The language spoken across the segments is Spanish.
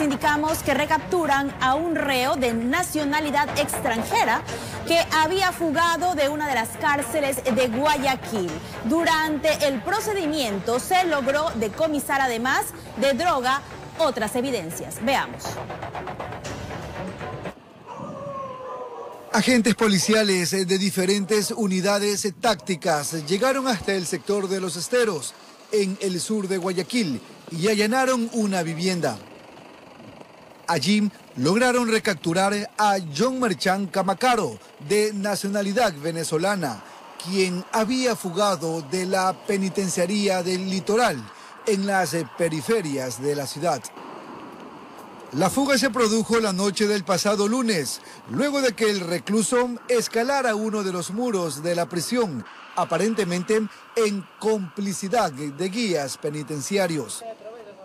indicamos que recapturan a un reo de nacionalidad extranjera que había fugado de una de las cárceles de Guayaquil. Durante el procedimiento se logró decomisar además de droga otras evidencias. Veamos. Agentes policiales de diferentes unidades tácticas llegaron hasta el sector de los esteros, en el sur de Guayaquil, y allanaron una vivienda. Allí lograron recapturar a John Merchan Camacaro, de nacionalidad venezolana, quien había fugado de la penitenciaría del litoral en las periferias de la ciudad. La fuga se produjo la noche del pasado lunes, luego de que el recluso escalara uno de los muros de la prisión, aparentemente en complicidad de guías penitenciarios.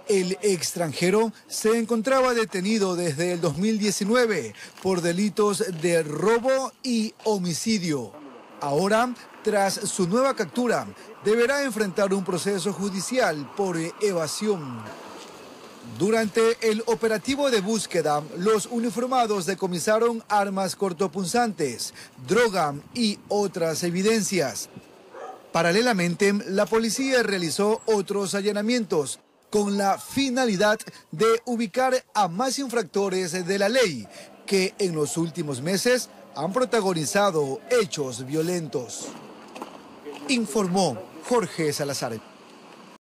El extranjero se encontraba detenido desde el 2019 por delitos de robo y homicidio. Ahora, tras su nueva captura, deberá enfrentar un proceso judicial por evasión. Durante el operativo de búsqueda, los uniformados decomisaron armas cortopunzantes, droga y otras evidencias. Paralelamente, la policía realizó otros allanamientos con la finalidad de ubicar a más infractores de la ley que en los últimos meses han protagonizado hechos violentos. Informó Jorge Salazar.